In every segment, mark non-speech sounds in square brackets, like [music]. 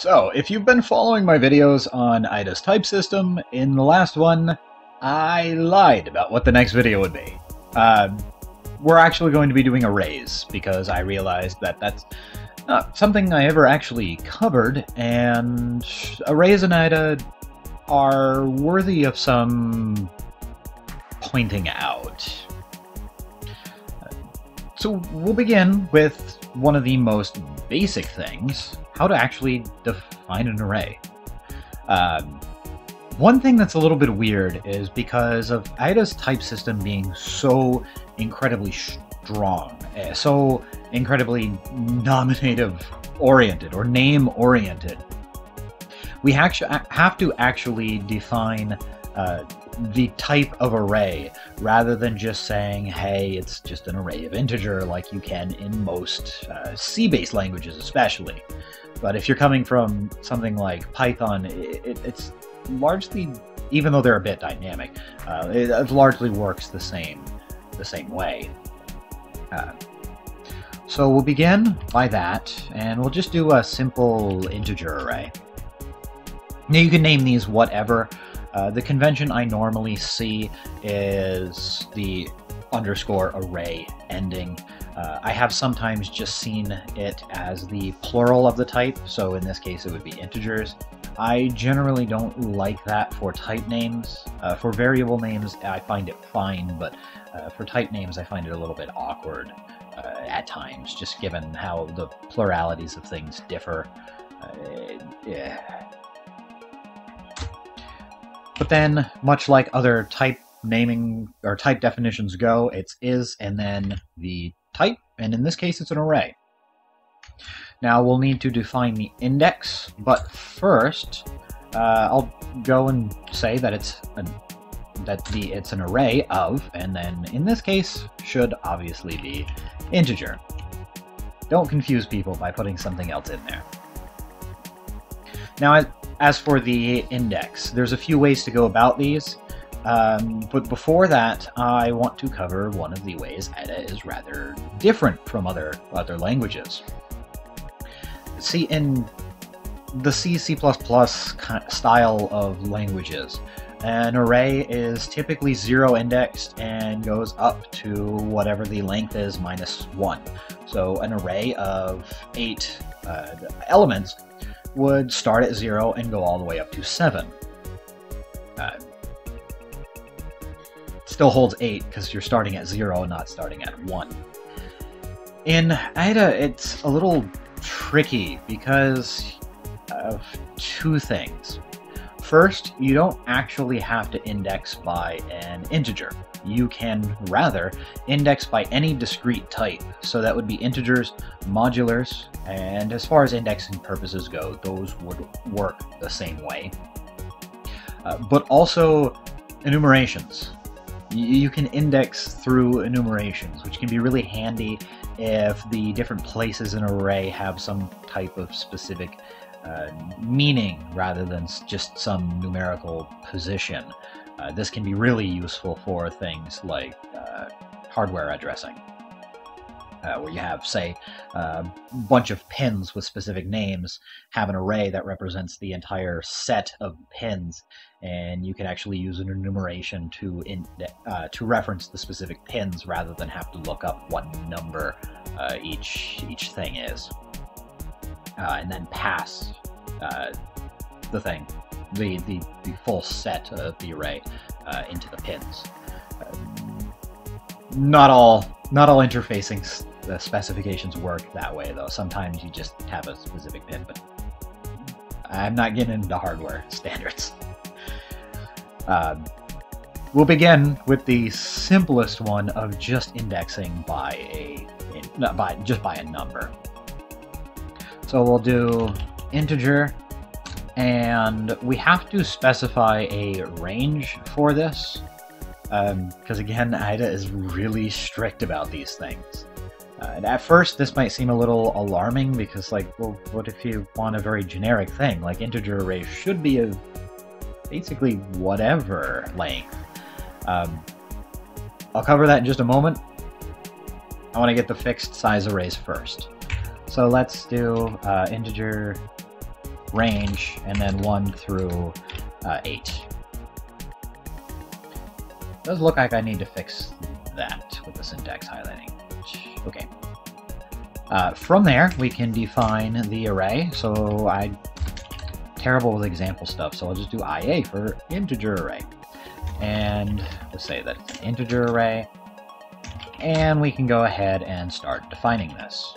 So, if you've been following my videos on Ada's type system, in the last one, I lied about what the next video would be. Uh, we're actually going to be doing arrays, because I realized that that's not something I ever actually covered, and arrays in Ada are worthy of some pointing out. So we'll begin with one of the most basic things, how to actually define an array. Um, one thing that's a little bit weird is because of Ada's type system being so incredibly strong, eh, so incredibly nominative oriented or name oriented, we have to actually define uh, the type of array rather than just saying, hey, it's just an array of integer like you can in most uh, C-based languages especially. But if you're coming from something like Python, it, it's largely, even though they're a bit dynamic, uh, it, it, largely works the same, the same way. Uh, so we'll begin by that, and we'll just do a simple integer array. Now you can name these whatever, uh, the convention I normally see is the underscore array ending. Uh, I have sometimes just seen it as the plural of the type, so in this case it would be integers. I generally don't like that for type names. Uh, for variable names, I find it fine, but uh, for type names, I find it a little bit awkward uh, at times, just given how the pluralities of things differ. Uh, yeah but then, much like other type naming or type definitions go, it's is and then the type, and in this case it's an array. Now we'll need to define the index, but first uh, I'll go and say that it's an that the it's an array of, and then in this case should obviously be integer. Don't confuse people by putting something else in there. Now, as for the index, there's a few ways to go about these, um, but before that, I want to cover one of the ways Ada is rather different from other other languages. See, in the C, C++ style of languages, an array is typically zero indexed and goes up to whatever the length is minus one. So an array of eight uh, elements would start at 0 and go all the way up to 7. Uh, still holds 8 because you're starting at 0 not starting at 1. In Ada, it's a little tricky because of two things. First, you don't actually have to index by an integer you can rather index by any discrete type. So that would be integers, modulars, and as far as indexing purposes go, those would work the same way. Uh, but also enumerations. You can index through enumerations, which can be really handy if the different places in an array have some type of specific uh, meaning rather than just some numerical position. Uh, this can be really useful for things like uh, hardware addressing, uh, where you have, say, a bunch of pins with specific names, have an array that represents the entire set of pins, and you can actually use an enumeration to in, uh, to reference the specific pins rather than have to look up what number uh, each each thing is, and then pass the thing the, the, the full set of the array uh, into the pins. Um, not all not all interfacing the specifications work that way though. Sometimes you just have a specific pin, but I'm not getting into hardware [laughs] standards. Um, we'll begin with the simplest one of just indexing by a, not by just by a number. So we'll do integer and we have to specify a range for this, because um, again, Ada is really strict about these things. Uh, and at first, this might seem a little alarming because, like, well, what if you want a very generic thing? Like, integer arrays should be of basically whatever length. Um, I'll cover that in just a moment. I want to get the fixed size arrays first. So let's do uh, integer range, and then 1 through uh, 8. Does look like I need to fix that with the syntax highlighting. Okay. Uh, from there, we can define the array. So I terrible with example stuff, so I'll just do IA for integer array. And let's say that it's an integer array. And we can go ahead and start defining this.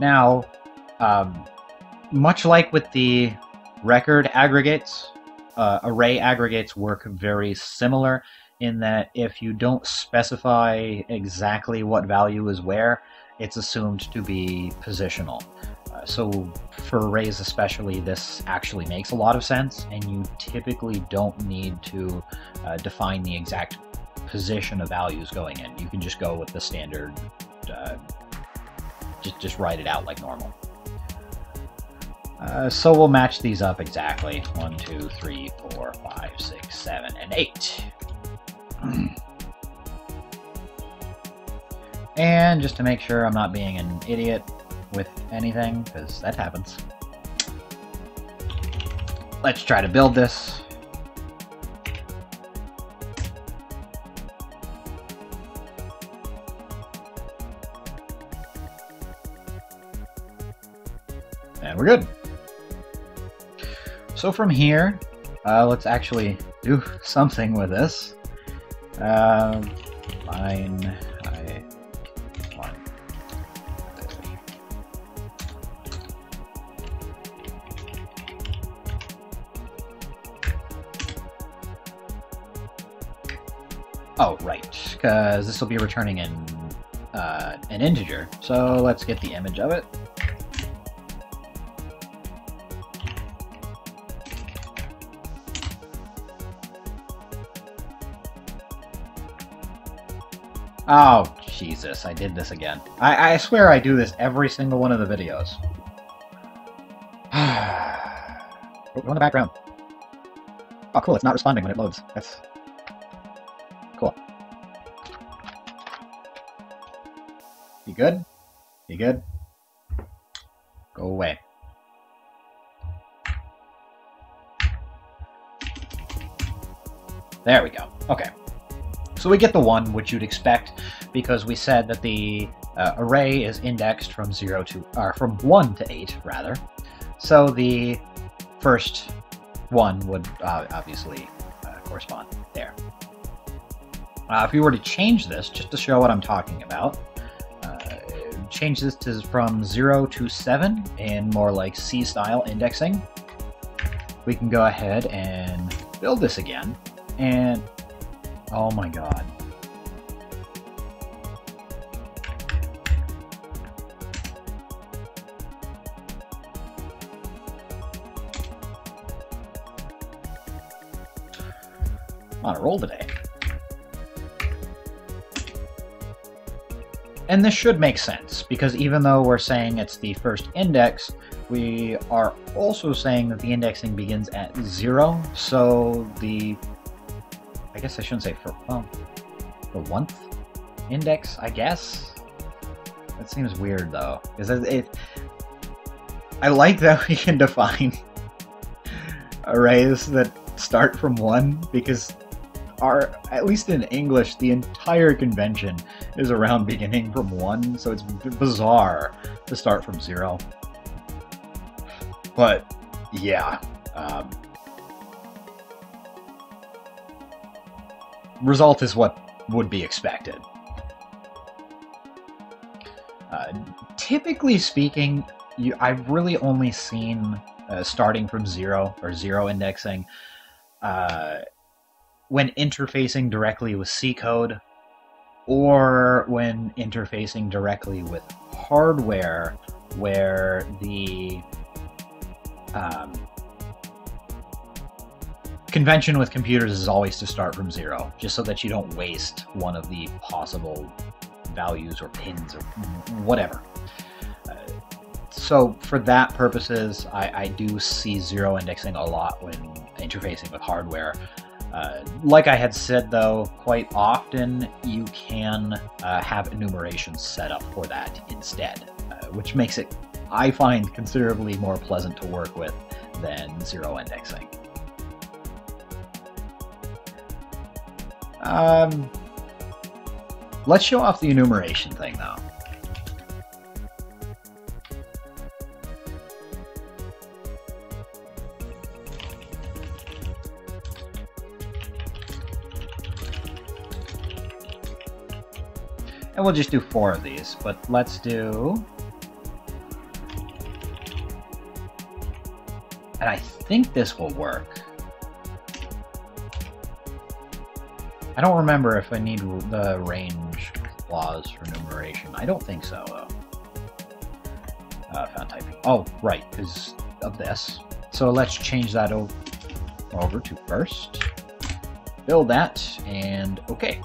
Now, um, much like with the record aggregates, uh, array aggregates work very similar in that if you don't specify exactly what value is where, it's assumed to be positional. Uh, so for arrays especially, this actually makes a lot of sense, and you typically don't need to uh, define the exact position of values going in. You can just go with the standard, uh, just, just write it out like normal. Uh, so we'll match these up exactly. 1, 2, 3, 4, 5, 6, 7, and 8. [clears throat] and just to make sure I'm not being an idiot with anything, because that happens. Let's try to build this. And we're good. So from here, uh, let's actually do something with this. Uh, I one. Oh, right, because this will be returning in uh, an integer. So let's get the image of it. Oh, Jesus, I did this again. I, I swear I do this every single one of the videos. [sighs] oh, in the background. Oh, cool, it's not responding when it loads. That's cool. You good? You good? Go away. There we go. Okay. So we get the 1, which you'd expect, because we said that the uh, array is indexed from 0 to, or from 1 to 8, rather. So the first 1 would uh, obviously uh, correspond there. Uh, if we were to change this, just to show what I'm talking about, uh, change this to from 0 to 7 in more like C-style indexing, we can go ahead and build this again, and Oh my god. on a roll today. And this should make sense, because even though we're saying it's the first index, we are also saying that the indexing begins at zero, so the I guess I shouldn't say for, well, the one index, I guess? That seems weird, though. Because it, it, I like that [laughs] we can define arrays that start from 1, because our, at least in English, the entire convention is around beginning from 1, so it's bizarre to start from 0. But, yeah. Um, result is what would be expected. Uh, typically speaking, you, I've really only seen uh, starting from zero or zero indexing uh, when interfacing directly with C code or when interfacing directly with hardware where the um, convention with computers is always to start from zero, just so that you don't waste one of the possible values or pins or whatever. Uh, so for that purposes, I, I, do see zero indexing a lot when interfacing with hardware. Uh, like I had said though, quite often you can uh, have enumeration set up for that instead, uh, which makes it I find considerably more pleasant to work with than zero indexing. Um, let's show off the enumeration thing, though. And we'll just do four of these, but let's do... And I think this will work. I don't remember if I need the range clause for numeration. I don't think so, though. Uh, found typing. Oh, right, because of this. So let's change that over to first. Build that, and okay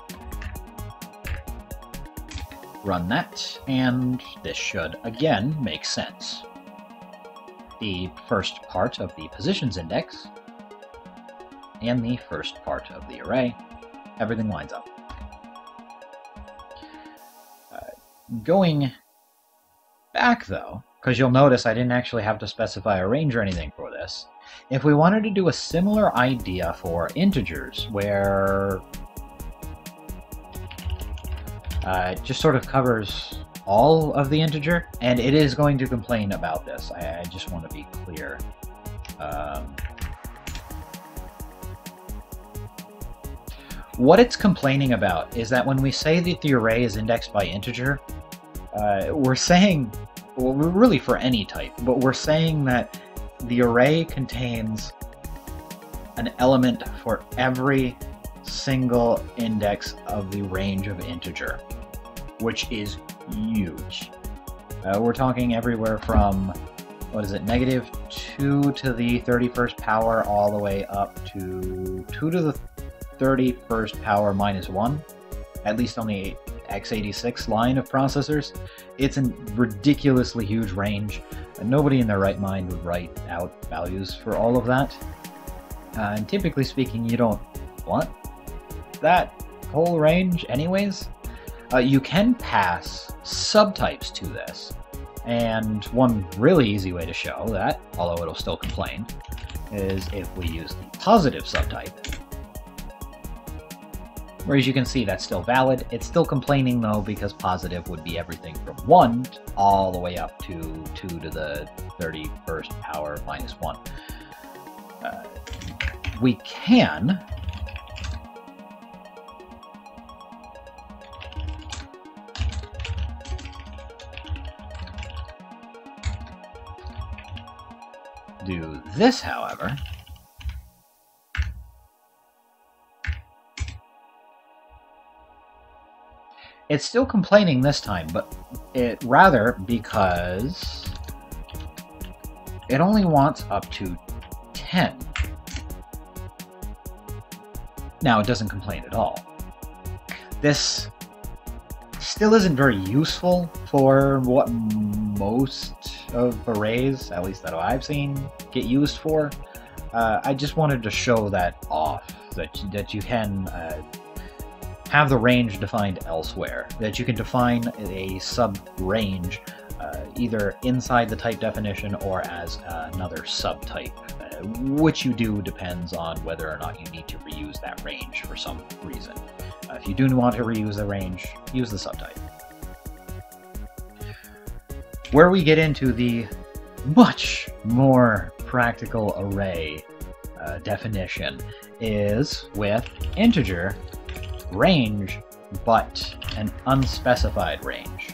run that, and this should, again, make sense. The first part of the positions index, and the first part of the array, everything lines up. Uh, going back, though, because you'll notice I didn't actually have to specify a range or anything for this, if we wanted to do a similar idea for integers, where uh, it just sort of covers all of the integer, and it is going to complain about this. I, I just want to be clear. Um, what it's complaining about is that when we say that the array is indexed by integer, uh, we're saying, well, really for any type, but we're saying that the array contains an element for every single index of the range of integer which is huge. Uh, we're talking everywhere from, what is it, negative 2 to the 31st power all the way up to 2 to the 31st power minus 1, at least on the x86 line of processors. It's a ridiculously huge range. Nobody in their right mind would write out values for all of that. Uh, and typically speaking, you don't want that whole range anyways. Uh, you can pass subtypes to this. And one really easy way to show that, although it'll still complain, is if we use the positive subtype. Where as you can see, that's still valid. It's still complaining though, because positive would be everything from 1 all the way up to 2 to the 31st power minus 1. Uh, we can do this, however, it's still complaining this time, but it rather because it only wants up to 10. Now, it doesn't complain at all. This still isn't very useful for what most of arrays, at least that I've seen, get used for. Uh, I just wanted to show that off, that, that you can uh, have the range defined elsewhere, that you can define a sub-range uh, either inside the type definition or as another subtype. Uh, which you do depends on whether or not you need to reuse that range for some reason. Uh, if you do want to reuse the range, use the subtype. Where we get into the much more practical array uh, definition is with integer range, but an unspecified range.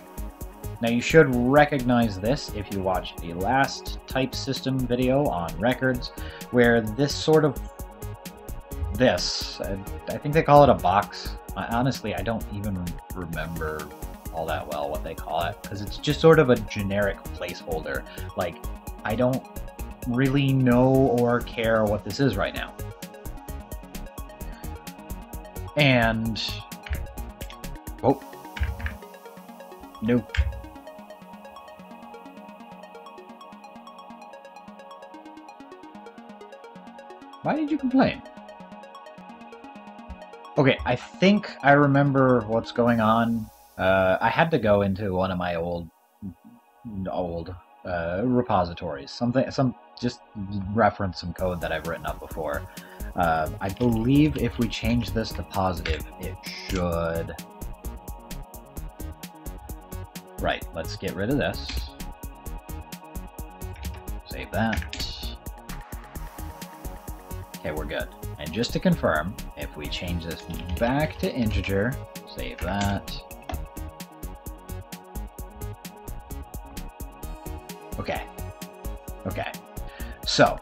Now you should recognize this if you watched the last type system video on records, where this sort of this, I think they call it a box. Honestly, I don't even remember all that well what they call it because it's just sort of a generic placeholder. Like, I don't really know or care what this is right now. And... Oh. Nope. Why did you complain? Okay, I think I remember what's going on uh, I had to go into one of my old, old uh, repositories. Something, some, just reference some code that I've written up before. Uh, I believe if we change this to positive, it should... Right, let's get rid of this. Save that. Okay, we're good. And just to confirm, if we change this back to integer, save that. Okay. Okay. So,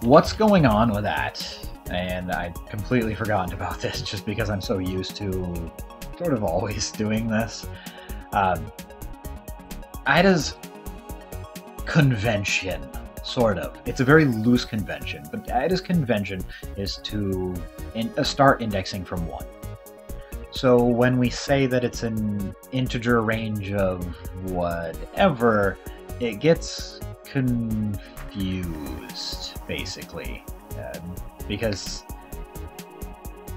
what's going on with that? And I completely forgotten about [laughs] this just because I'm so used to sort of always [laughs] doing this. Um, Ada's convention, sort of. It's a very loose convention, but Ada's convention is to in, uh, start indexing from 1. So when we say that it's an integer range of whatever, it gets confused, basically. Because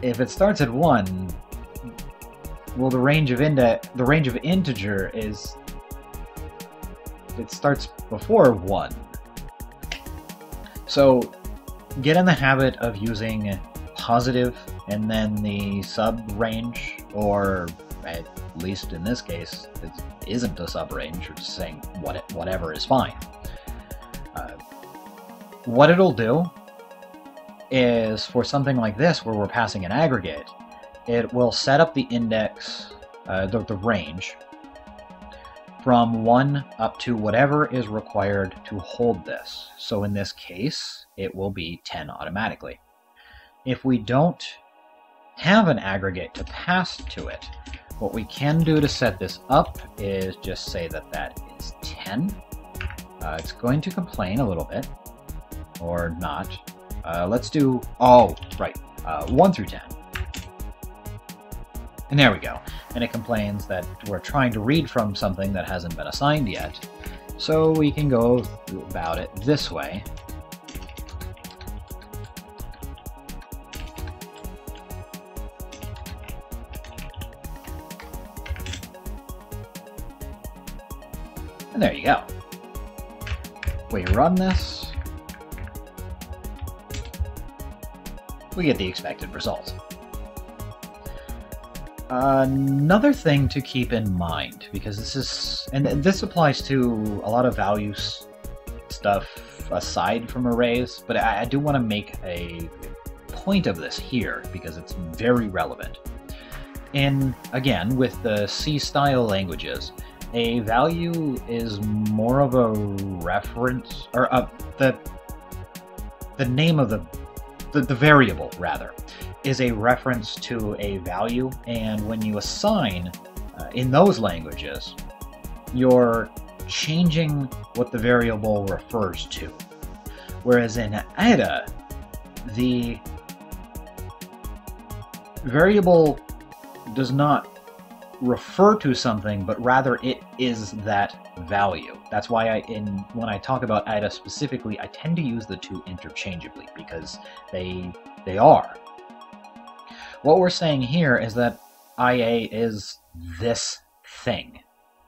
if it starts at 1, well, the range of index, the range of integer is, it starts before 1. So get in the habit of using positive and then the sub range, or at least in this case, it isn't a sub range, you're just saying what, whatever is fine. What it'll do is for something like this where we're passing an aggregate, it will set up the index, uh, the, the range, from 1 up to whatever is required to hold this. So in this case, it will be 10 automatically. If we don't have an aggregate to pass to it, what we can do to set this up is just say that that is 10. Uh, it's going to complain a little bit, or not. Uh, let's do, oh, right, uh, 1 through 10. And there we go. And it complains that we're trying to read from something that hasn't been assigned yet. So we can go about it this way. And there you go. We run this. We get the expected result. Another thing to keep in mind, because this is, and this applies to a lot of values stuff aside from arrays, but I, I do want to make a point of this here because it's very relevant. In, again, with the C-style languages, a value is more of a reference, or uh, the, the name of the, the, the variable, rather, is a reference to a value, and when you assign uh, in those languages, you're changing what the variable refers to. Whereas in Ada, the variable does not refer to something, but rather it is that value. That's why I, in when I talk about Ada specifically, I tend to use the two interchangeably because they they are. What we're saying here is that IA is this thing.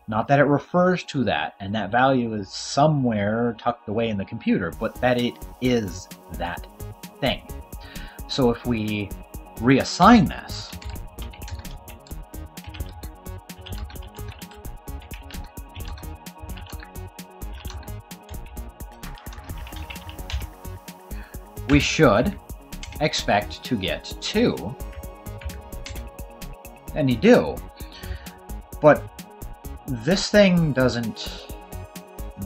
Not that it refers to that, and that value is somewhere tucked away in the computer, but that it is that thing. So if we reassign this, we should expect to get 2 and you do. But this thing doesn't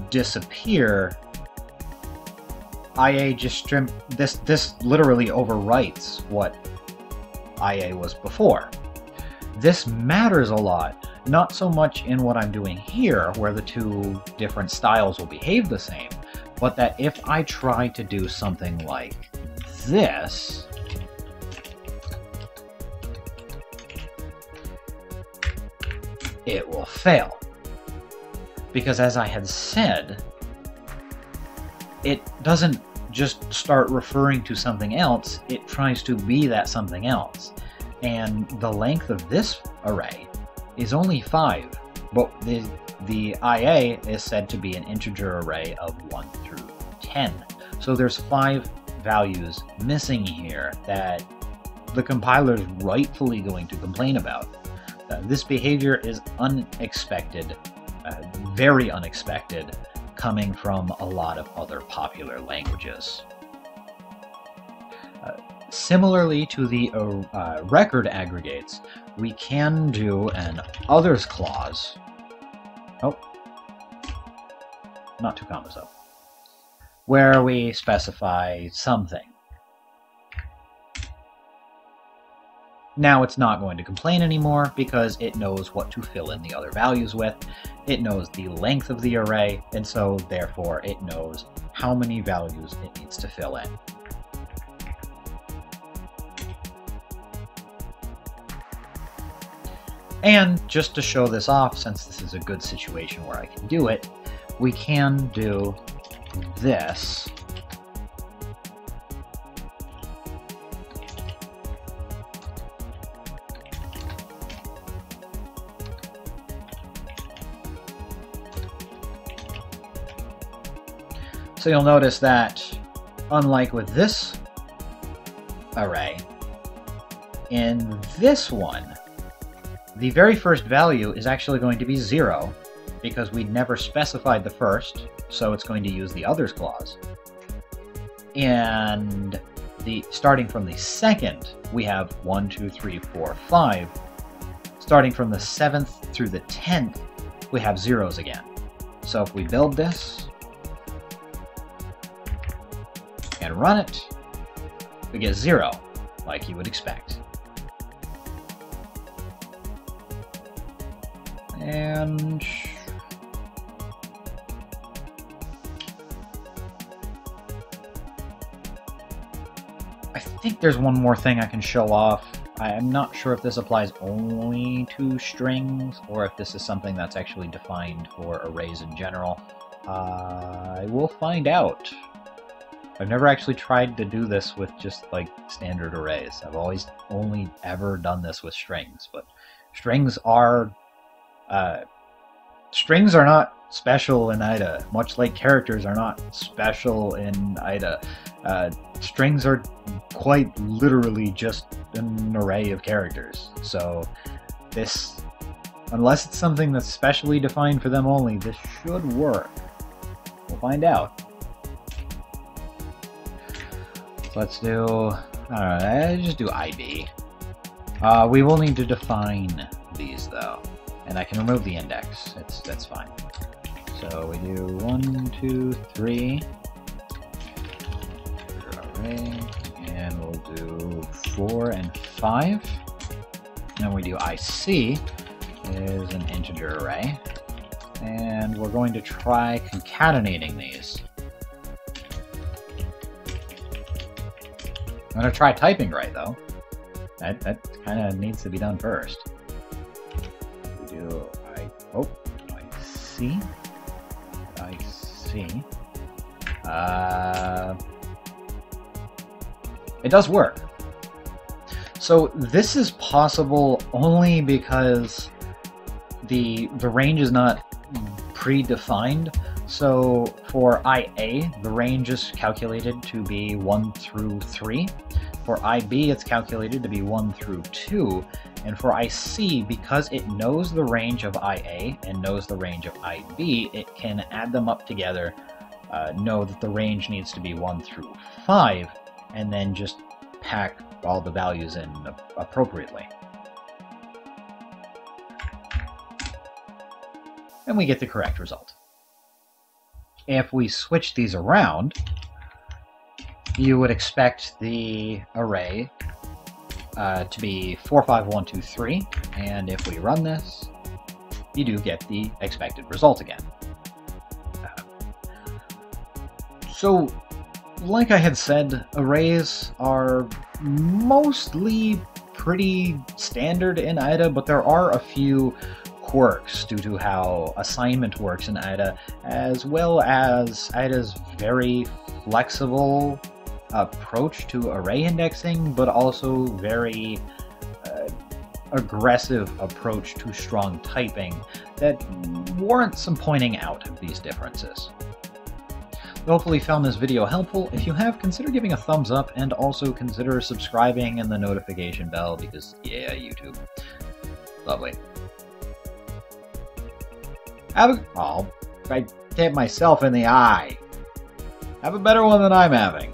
disappear. IA just strim this this literally overwrites what IA was before. This matters a lot, not so much in what I'm doing here, where the two different styles will behave the same, but that if I try to do something like this, it will fail. Because as I had said, it doesn't just start referring to something else, it tries to be that something else. And the length of this array is only 5, but the the IA is said to be an integer array of 1 through 10. So there's five values missing here that the compiler is rightfully going to complain about. Uh, this behavior is unexpected, uh, very unexpected, coming from a lot of other popular languages. Uh, similarly to the uh, record aggregates, we can do an others clause. Oh, not two commas though. Where we specify something. Now it's not going to complain anymore because it knows what to fill in the other values with. It knows the length of the array, and so therefore it knows how many values it needs to fill in. And just to show this off, since this is a good situation where I can do it, we can do this. So you'll notice that, unlike with this array, in this one, the very first value is actually going to be 0, because we never specified the first, so it's going to use the others clause. And the starting from the second, we have 1, 2, 3, 4, 5. Starting from the 7th through the 10th, we have zeros again. So if we build this, and run it, we get zero, like you would expect. And... think there's one more thing I can show off. I'm not sure if this applies only to strings, or if this is something that's actually defined for arrays in general. Uh, I will find out. I've never actually tried to do this with just like standard arrays. I've always only ever done this with strings, but strings are uh, strings are not special in Ada, much like characters are not special in Ada. Uh, strings are quite literally just an array of characters. So this, unless it's something that's specially defined for them only, this should work. We'll find out. Let's do, alright, just do IB. Uh, we will need to define these though. And I can remove the index, it's, that's fine. So we do one, two, three. Array, and we'll do four and five. Then we do IC is an integer array. And we're going to try concatenating these. I'm gonna try typing right though. That that kind of needs to be done first. Do I oh I see I see. Uh, it does work. So this is possible only because the the range is not predefined. So for IA, the range is calculated to be 1 through 3. For IB, it's calculated to be 1 through 2. And for IC, because it knows the range of IA and knows the range of IB, it can add them up together, uh, know that the range needs to be 1 through 5, and then just pack all the values in appropriately. And we get the correct result. If we switch these around, you would expect the array uh, to be 4, 5, 1, 2, 3, and if we run this, you do get the expected result again. So, like I had said, arrays are mostly pretty standard in Ada, but there are a few quirks due to how assignment works in Ada, as well as Ada's very flexible approach to array indexing, but also very uh, aggressive approach to strong typing that warrant some pointing out of these differences. Hopefully you found this video helpful. If you have, consider giving a thumbs up and also consider subscribing and the notification bell because, yeah, YouTube. Lovely. Have a... Oh, I hit myself in the eye. Have a better one than I'm having.